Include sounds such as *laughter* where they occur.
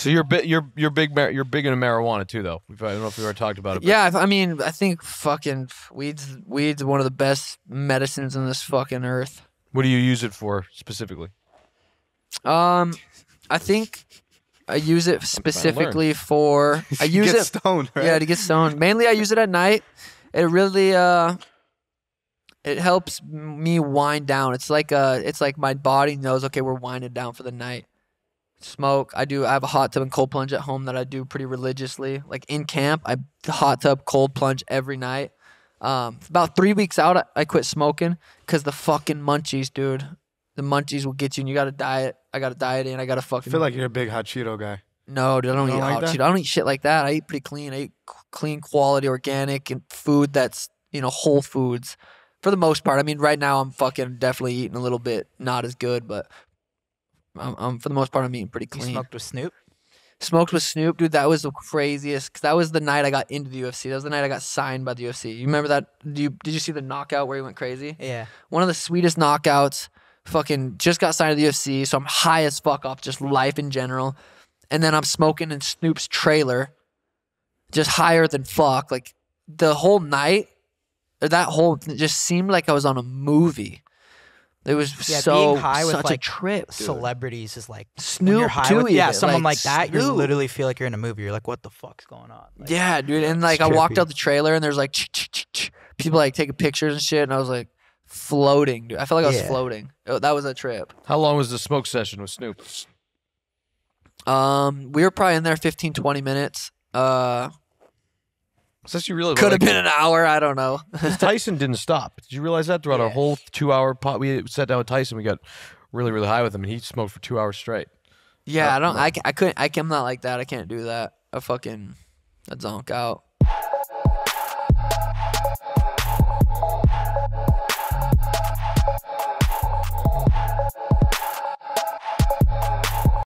So you're bi- you're you're big mar- you're big into marijuana too, though. We've, I don't know if we ever talked about it. but- Yeah, I I mean, I think fucking weeds weeds one of the best medicines on this fucking earth. What do you use it for specifically? Um, I think I use it specifically for *laughs* I use Get it stoned, right? yeah to get stoned. Mainly, I use it at night. It really uh, it helps me wind down. It's like uh, it's like my body knows okay, we're winding down for the night. Smoke. I do. I have a hot tub and cold plunge at home that I do pretty religiously. Like in camp, I hot tub, cold plunge every night. Um, about three weeks out, I, I quit smoking because the fucking munchies, dude. The munchies will get you, and you got to diet. I got to diet in. I got to I fucking. feel like you're a big hot Cheeto guy. No, dude, I don't eat don't like hot that? Cheeto. I don't eat shit like that. I eat pretty clean. I eat clean, quality, organic, and food that's you know whole foods for the most part. I mean, right now I'm fucking definitely eating a little bit not as good, but I'm, I'm for the most part I'm eating pretty You clean. smoked with Snoop. Smoked with Snoop, dude. That was the craziest. Cause that was the night I got into the UFC. That was the night I got signed by the UFC. You remember that? Do you did you see the knockout where he went crazy? Yeah. One of the sweetest knockouts. Fucking just got signed to the UFC, so I'm high as fuck off just life in general. And then I'm smoking in Snoop's trailer, just higher than fuck. Like the whole night, or that whole just seemed like I was on a movie. It was Yeah, so being high with, such a like, trip. dude. Celebrities is like when Snoop you're high too. with, yeah, even, someone like, that, you literally feel like you're in a movie. You're like, what the fuck's going on? Like, Yeah, dude. And like I walked out the trailer and there's like people like taking pictures and shit, and I was like floating, dude. I felt like I was Yeah. floating. Oh, that was a trip. How long was the smoke session with Snoop? Um, we were probably in there 15, 20 minutes. Uh, Since you really could have like, been an hour. I don't know. *laughs* Tyson didn't stop. Did you realize that throughout our whole two-hour pot? We sat down with Tyson. We got really, really high with him, and he smoked for two hours straight. yeah, Uh, I don't. no. I, I couldn't. I, am not like that. I can't do that. I fucking I zonk out.